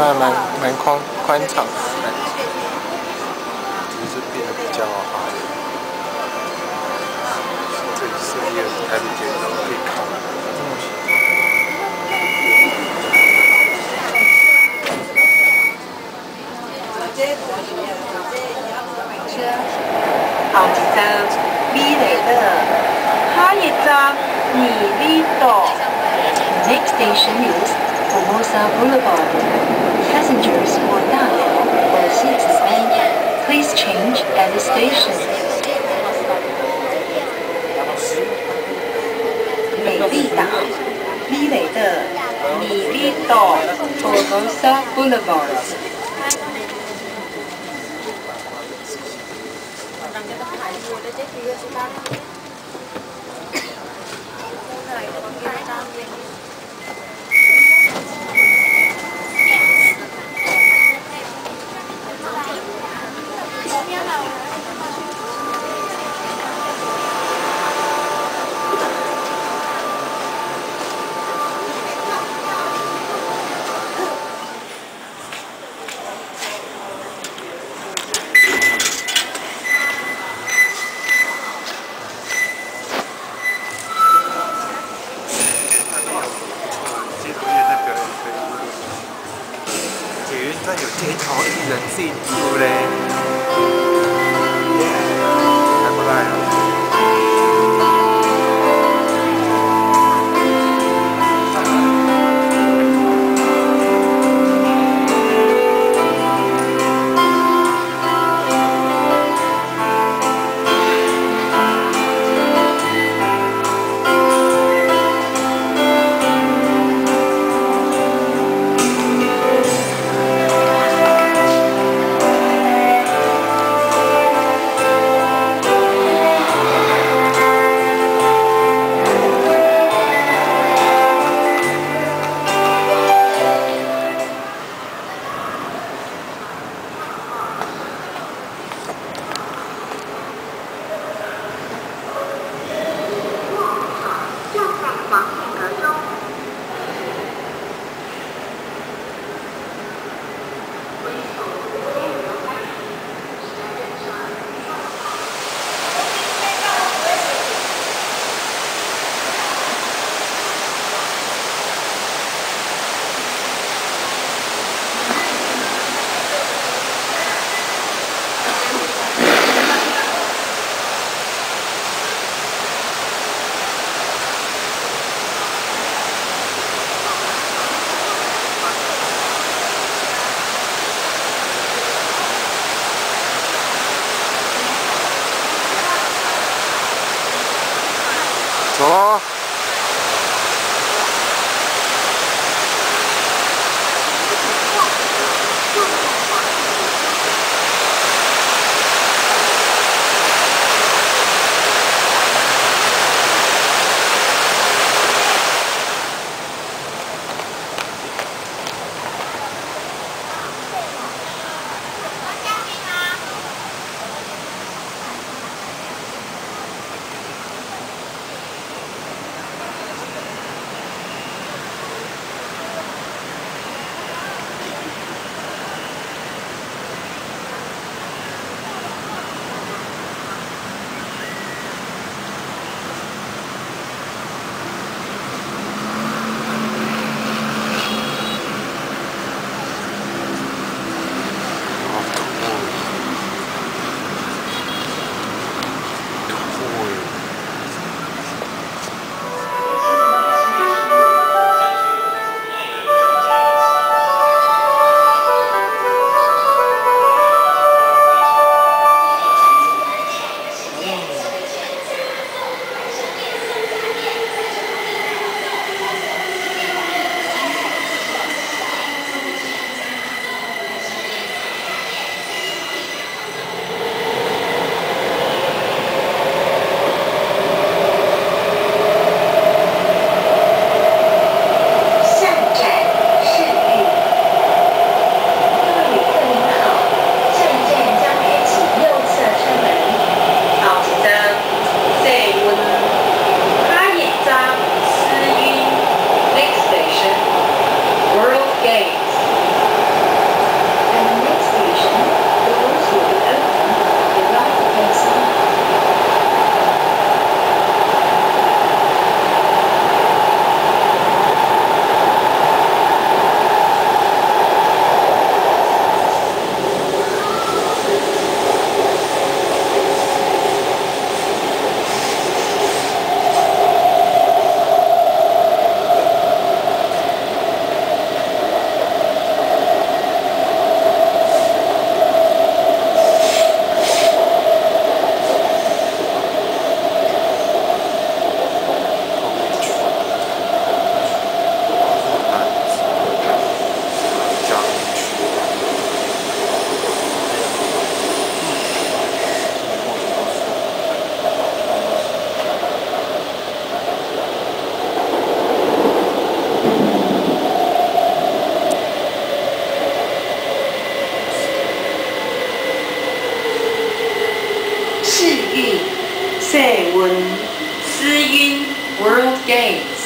那蛮蛮宽宽敞的。只是变得比较好。这里是一个台北街道可以看。后一站美丽的下一站米里岛。Next station is Formosa Boulevard. Passengers for down or seats please change at the station. Formosa Boulevard. 站有街头艺人进驻嘞。耶，来不 Room World Games.